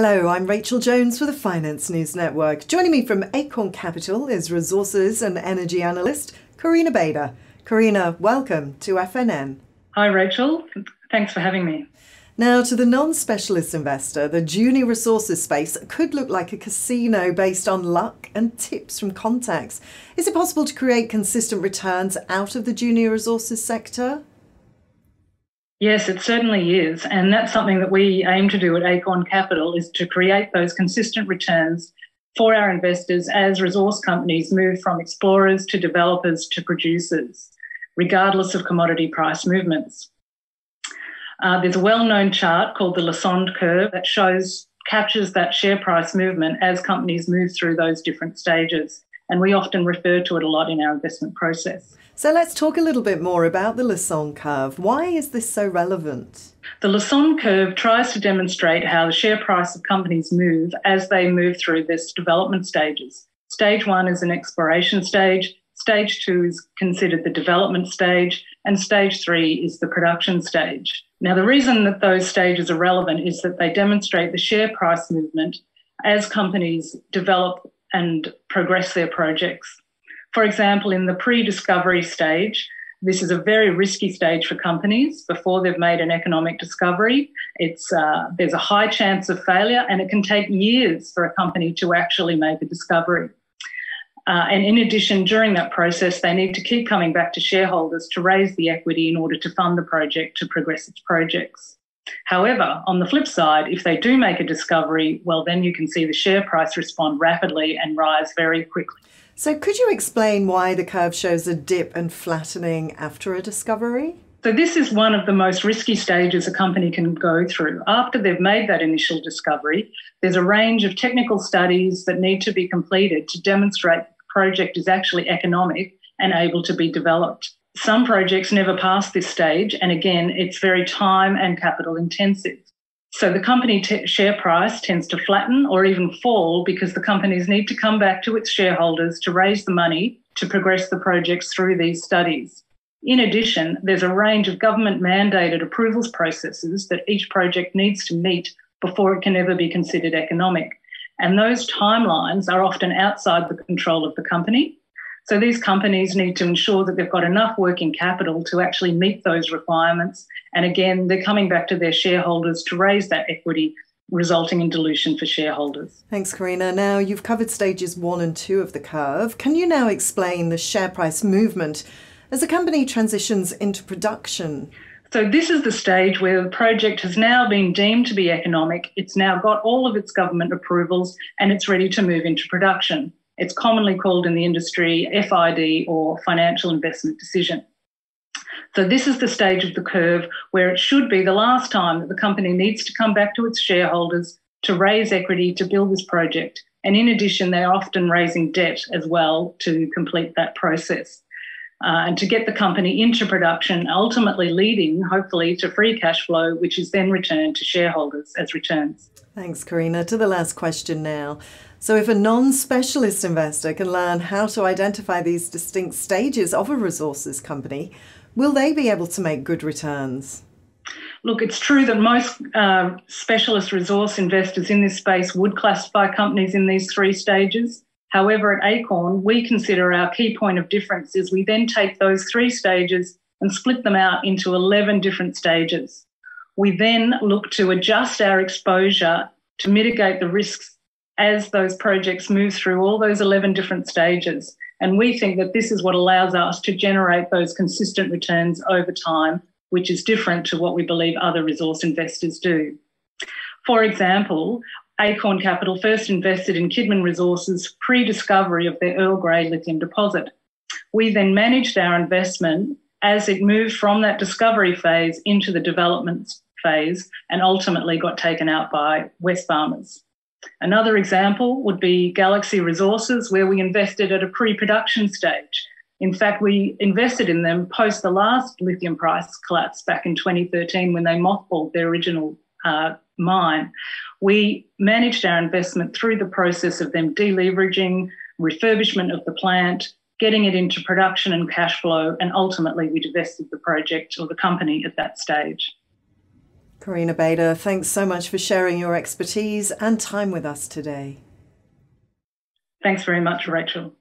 Hello, I'm Rachel Jones for the Finance News Network. Joining me from Acorn Capital is resources and energy analyst Karina Bader. Karina, welcome to FNN. Hi, Rachel. Thanks for having me. Now, to the non specialist investor, the junior resources space could look like a casino based on luck and tips from contacts. Is it possible to create consistent returns out of the junior resources sector? Yes, it certainly is. And that's something that we aim to do at Acorn Capital is to create those consistent returns for our investors as resource companies move from explorers to developers to producers, regardless of commodity price movements. Uh, there's a well-known chart called the Lassonde curve that shows captures that share price movement as companies move through those different stages. And we often refer to it a lot in our investment process. So let's talk a little bit more about the Lassonde curve. Why is this so relevant? The Lassonde curve tries to demonstrate how the share price of companies move as they move through this development stages. Stage one is an exploration stage, stage two is considered the development stage, and stage three is the production stage. Now, the reason that those stages are relevant is that they demonstrate the share price movement as companies develop and progress their projects. For example, in the pre discovery stage, this is a very risky stage for companies before they've made an economic discovery. It's, uh, there's a high chance of failure, and it can take years for a company to actually make a discovery. Uh, and in addition, during that process, they need to keep coming back to shareholders to raise the equity in order to fund the project to progress its projects. However, on the flip side, if they do make a discovery, well, then you can see the share price respond rapidly and rise very quickly. So, could you explain why the curve shows a dip and flattening after a discovery? So, this is one of the most risky stages a company can go through. After they've made that initial discovery, there's a range of technical studies that need to be completed to demonstrate the project is actually economic and able to be developed. Some projects never pass this stage, and again, it's very time and capital intensive. So the company t- share price tends to flatten or even fall because the companies need to come back to its shareholders to raise the money to progress the projects through these studies. In addition, there's a range of government mandated approvals processes that each project needs to meet before it can ever be considered economic. And those timelines are often outside the control of the company. So these companies need to ensure that they've got enough working capital to actually meet those requirements. And again, they're coming back to their shareholders to raise that equity, resulting in dilution for shareholders. Thanks, Karina. Now, you've covered stages one and two of the curve. Can you now explain the share price movement as a company transitions into production? So, this is the stage where the project has now been deemed to be economic. It's now got all of its government approvals and it's ready to move into production. It's commonly called in the industry FID or financial investment decision. So, this is the stage of the curve where it should be the last time that the company needs to come back to its shareholders to raise equity to build this project. And in addition, they're often raising debt as well to complete that process uh, and to get the company into production, ultimately leading, hopefully, to free cash flow, which is then returned to shareholders as returns. Thanks, Karina. To the last question now. So, if a non specialist investor can learn how to identify these distinct stages of a resources company, will they be able to make good returns? Look, it's true that most uh, specialist resource investors in this space would classify companies in these three stages. However, at Acorn, we consider our key point of difference is we then take those three stages and split them out into 11 different stages. We then look to adjust our exposure to mitigate the risks as those projects move through all those 11 different stages. And we think that this is what allows us to generate those consistent returns over time, which is different to what we believe other resource investors do. For example, Acorn Capital first invested in Kidman Resources pre discovery of their Earl Grey lithium deposit. We then managed our investment as it moved from that discovery phase into the development phase and ultimately got taken out by Wesfarmers. Another example would be Galaxy Resources, where we invested at a pre production stage. In fact, we invested in them post the last lithium price collapse back in 2013 when they mothballed their original uh, mine. We managed our investment through the process of them deleveraging, refurbishment of the plant, getting it into production and cash flow, and ultimately we divested the project or the company at that stage. Karina Bader, thanks so much for sharing your expertise and time with us today. Thanks very much, Rachel.